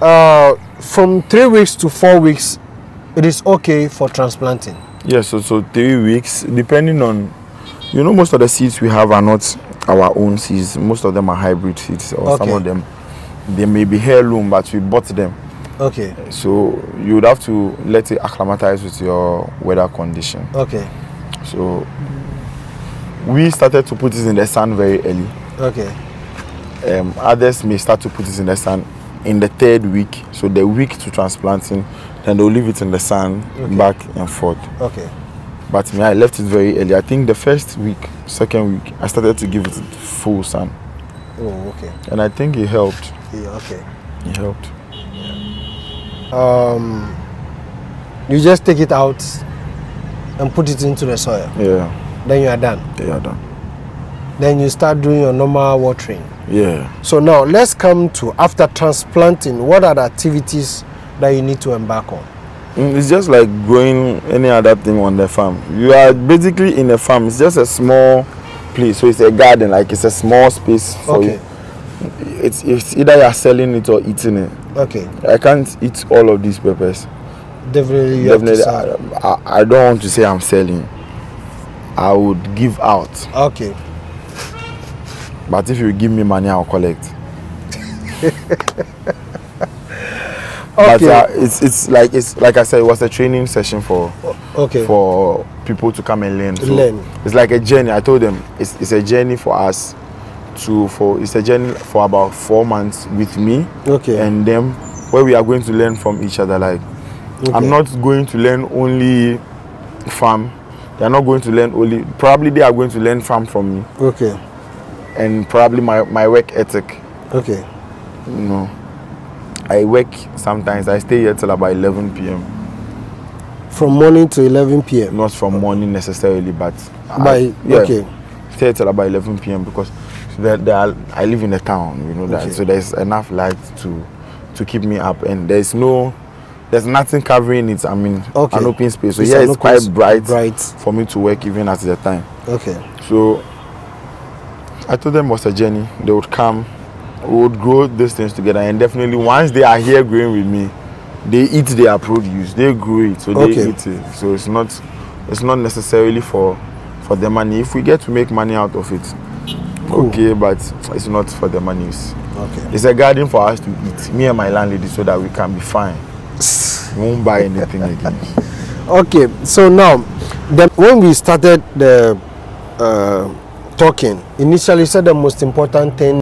uh, from three weeks to four weeks, it is okay for transplanting. Yes, so, so three weeks, depending on, you know, most of the seeds we have are not our own seeds. Most of them are hybrid seeds, or some of them, they may be heirloom, but we bought them. Okay. So you would have to let it acclimatize with your weather condition. Okay. So we started to put it in the sun very early. Okay. Um, others may start to put it in the sun in the third week. So the week to transplanting, then they'll leave it in the sun Okay. back and forth. Okay. But me, I left it very early. I think the first week, second week, I started to give it full sun, Oh, okay. and I think it helped. Yeah, okay. It helped. Um, you just take it out and put it into the soil. Yeah, Then you are done. yeah, done. Then you start doing your normal watering. Yeah. So now let's come to after transplanting. What are the activities that you need to embark on? Mm, It's just like growing any other thing on the farm. You are basically in a farm. It's just a small place, so it's a garden. Like it's a small space for Okay. you. It's it's either you are selling it or eating it. Okay. I can't eat all of these peppers. Definitely, you Definitely, have to I, I, I don't want to say I'm selling. I would give out. Okay. But if you give me money, I'll collect. But Okay. uh, it's it's like it's like I said, it was a training session for Okay. for people to come and learn. So Learn. It's like a journey. I told them it's, it's a journey for us to for it's a journey for about four months with me Okay. and them where we are going to learn from each other. Like Okay. I'm not going to learn only farm. They are not going to learn only probably they are going to learn farm from me Okay. And probably my, my work ethic. Okay. You know. I work sometimes I stay here till about eleven PM. From morning to 11 p.m. Not from morning necessarily, but By I, yeah. okay. stay till about 11 p.m. because there, there are, I live in the town, you know that. Okay. So there's enough light to to keep me up, and there's no, there's nothing covering it. I mean, Okay. an open space. So It's yeah, it's quite bright, bright. for me to work even at the time. Okay. So I told them it was a journey. They would come, we would grow these things together, and definitely once they are here growing with me, they eat their produce. They grow it, so they Okay. eat it. So it's not, it's not necessarily for, for the money. If we get to make money out of it, Cool. okay, but it's not for the money. It's, Okay. it's a garden for us to eat, me and my landlady, so that we can be fine. We won't buy anything again. Okay. So now, then when we started the uh, talking, initially you said the most important thing